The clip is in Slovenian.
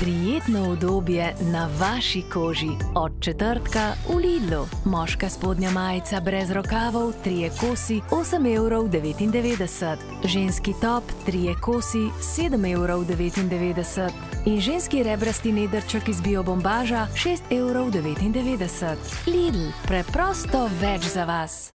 Prijetno obdobje na vaši koži. Od četrtka v Lidlu. Moška spodnja majica brez rokavov, trije kosi 8,99 evrov. Ženski top, trije kosi 7,99 evrov. In ženski rebrasti nedrček iz biobombaža 6,99 evrov. Lidl, preprosto več za vas.